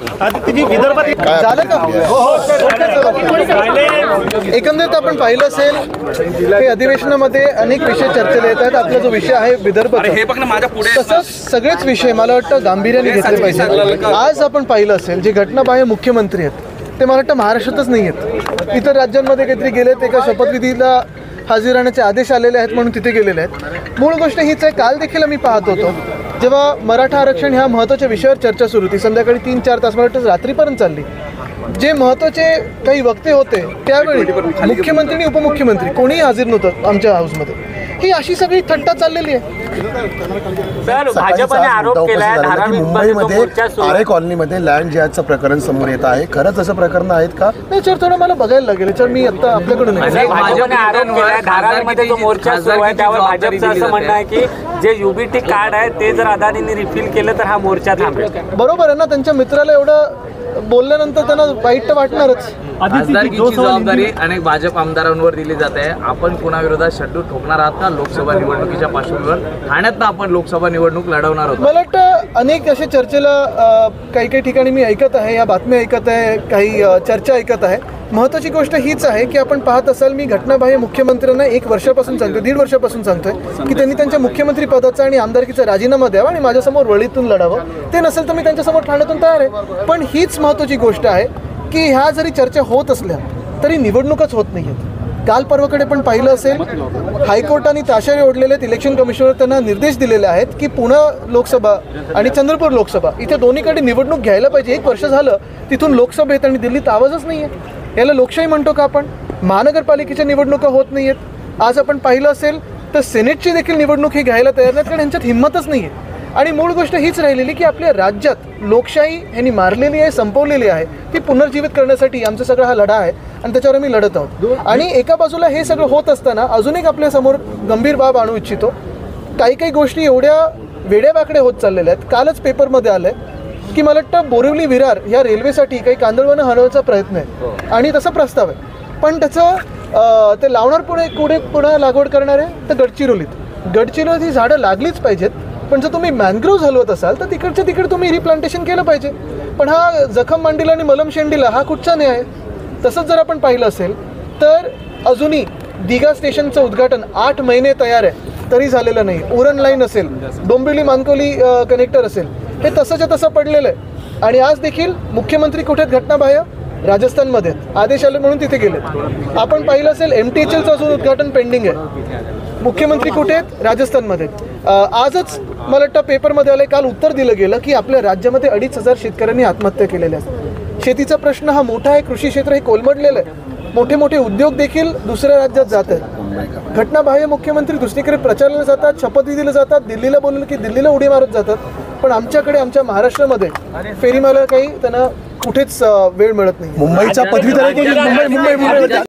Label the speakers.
Speaker 1: झालं का? हो हो एकंदरीत आपण पाहिलं असेल की अधिवेशनामध्ये अनेक विषय चर्चेला येत आहेत. आपला जो विषय आहे विदर्भ
Speaker 2: हे
Speaker 1: तसंच सगळेच विषय मला वाटतं गांभीर्याने घेतले पाहिजे. आज आपण पाहिलं असेल जे घटनाबाह्य मुख्यमंत्री आहेत ते मला वाटतं महाराष्ट्रातच नाही आहेत. इतर राज्यांमध्ये काहीतरी गेलेत एका शपथविधीला हजर राहण्याचे आदेश आलेले आहेत म्हणून तिथे गेलेले आहेत. मूळ गोष्ट हीच आहे काल देखील आम्ही पाहत होतो. जेव्हा मराठा आरक्षण ह्या महत्त्वाच्या विषयावर चर्चा सुरू होती संध्याकाळी तीन चार तास मला वाटतं रात्रीपर्यंत चालली. जे महत्त्वाचे काही वक्ते होते त्यावेळी मुख्यमंत्री आणि उपमुख्यमंत्री कोणीही हजर नव्हतं आमच्या हाऊसमध्ये ही अशी सगळी थट्टा चाललेली आहे.
Speaker 3: सर भाजपने आरोप
Speaker 4: मुंबईमध्ये
Speaker 3: सुरू.
Speaker 4: आरे कॉलनीमध्ये लँड जिहादचं प्रकरण समोर येत आहे. खरंच असं प्रकरण आहेत का?
Speaker 1: नाही सर थोडं मला बघायला लागेल. याच्यावर मी आता आपल्याकडून नाही
Speaker 3: भाजपने आरोप केलाय धारावीमध्ये जो मोर्चा सुरू आहे त्यावर भाजपचं असं म्हणणं आहे की जे युबीटी कार्ड आहे ते जर अदानींनी रिफिल केलं तर हा मोर्चा थांबेल.
Speaker 1: बरोबर आहे ना त्यांच्या मित्राला एवढं बोलल्यानंतर त्यांना वाईट तर वाटणारच.
Speaker 5: खासदारकीची जबाबदारी अनेक भाजप आमदारांवर दिली जाते. आपण कुणाविरोधात शड्डू ठोकणार आहात का? लोकसभा निवडणुकीच्या पार्श्वभूमीवर ठाण्यात आपण लोकसभा निवडणूक लढवणार होतो.
Speaker 1: मला वाटतं अनेक असे चर्चेला काही काही ठिकाणी मी ऐकत आहे या बातम्या ऐकत आहे काही चर्चा ऐकत आहे. महत्त्वाची गोष्ट हीच आहे की आपण पाहत असाल मी घटनाबाह्य मुख्यमंत्र्यांना एक वर्षापासून सांगतोय दीड वर्षापासून सांगतोय की त्यांनी त्यांच्या मुख्यमंत्री पदाचा आणि आमदारकीचा राजीनामा द्यावा आणि माझ्यासमोर वळीतून लढावं. ते नसेल तर मी त्यांच्यासमोर ठाण्यातून तयार आहे. पण हीच महत्त्वाची गोष्ट आहे की ह्या जरी चर्चा होत असल्या तरी निवडणूकच होत नाही आहेत काल परवाकडे पण पाहिलं असेल हायकोर्टाने ताशारे ओढलेले आहेत इलेक्शन कमिशनर त्यांना निर्देश दिलेले आहेत की पुणे लोकसभा आणि चंद्रपूर लोकसभा इथे दोन्हीकडे निवडणूक घ्यायला पाहिजे. एक वर्ष झालं तिथून लोकसभेत आणि दिल्लीत आवाजच नाही आहे याला लोकशाही म्हणतो का आपण? महानगरपालिकेच्या निवडणुका होत नाही आहेत आज आपण पाहिलं असेल तर सेनेटची देखील निवडणूक ही घ्यायला तयार नाहीत कारण यांच्यात हिंमतच नाही आहे आणि मूळ गोष्ट हीच राहिलेली की आपल्या राज्यात लोकशाही यांनी मारलेली आहे संपवलेली आहे ती पुनर्जीवित करण्यासाठी आमचा सगळा हा लढा आहे आणि त्याच्यावर आम्ही लढत आहोत. आणि एका बाजूला हे सगळं होत असताना अजून एक आपल्यासमोर गंभीर बाब आणू इच्छितो. काही काही गोष्टी एवढ्या वेड्यावाकडे होत चाललेल्या आहेत कालच पेपरमध्ये आलंय की मला वाटतं बोरिवली विरार या रेल्वेसाठी काही कांदळवानं हलवायचा प्रयत्न आहे. आणि तसा प्रस्ताव आहे. पण त्याचं ते लावणार पुढे कुठे पुन्हा लागवड करणार आहे? तर गडचिरोलीत. गडचिरोलीत ही झाडं लागलीच पाहिजेत. पण जर तुम्ही मॅनग्रोव्ह हलवत असाल तर तिकडच्या तिकडे तुम्ही रिप्लांटेशन केलं पाहिजे. पण हा जखम मांडीला आणि मलम शेंडीला हा कुठचा न्याय? तसंच जर आपण पाहिलं असेल तर अजूनही दिघा स्टेशनचं उद्घाटन आठ महिने तयार आहे तरी झालेलं नाही. उरण लाईन असेल डोंबिवली मानकोली कनेक्टर असेल हे तसंच्या तसं पडलेलं आहे. आणि आज देखील मुख्यमंत्री कुठे आहेत घटनाबाह्य? राजस्थानमध्ये. आहेत. आदेश आले म्हणून तिथे गेले आपण पाहिलं असेल एम टी एच एलचं अजून उद्घाटन पेंडिंग आहे. मुख्यमंत्री कुठे आहेत राजस्थानमध्ये. आहेत. आजच मला वाटतं पेपरमध्ये आलं काल उत्तर दिलं गेलं की आपल्या राज्यामध्ये अडीच हजार शेतकऱ्यांनी आत्महत्या केलेल्या आहेत. शेतीचा प्रश्न हा मोठा आहे कृषी क्षेत्र हे कोलमडलेलं आहे. मोठे मोठे उद्योग देखील दुसऱ्या राज्यात जात आहेत. घटनाबाह्य मुख्यमंत्री दुसरीकडे प्रचाराला जातात शपथविधीला जातात दिल्लीला बोललं की दिल्लीला उडी मारत जातात. पण आमच्याकडे आमच्या महाराष्ट्रामध्ये फेरी मारायला काही त्यांना कुठेच वेळ मिळत नाही.
Speaker 4: मुंबईचा पदवीधर मुंबई मुंबई